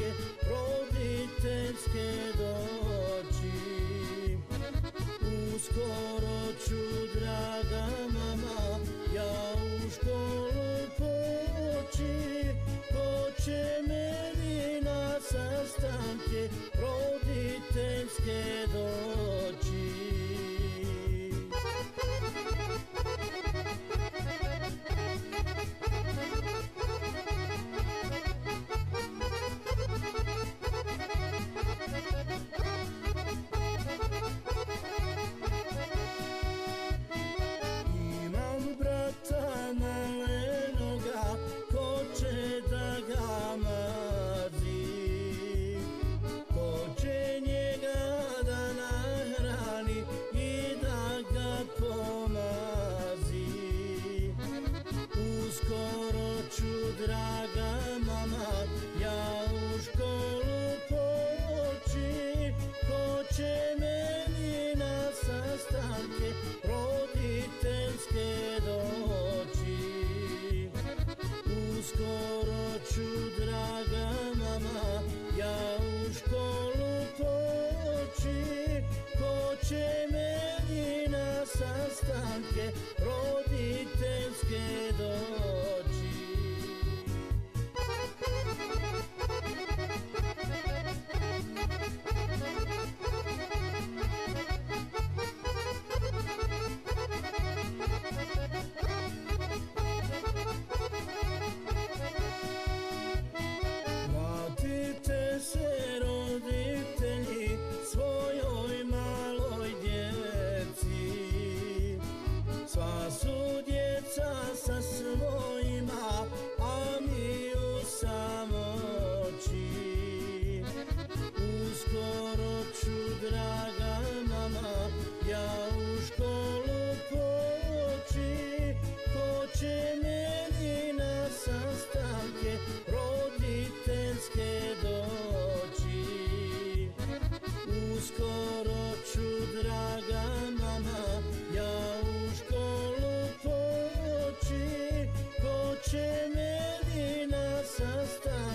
je roditeljske doći. Uskoro ću draga mama ja u školu poći. Ko će meni na sastanke roditeljske doći. amor. sister.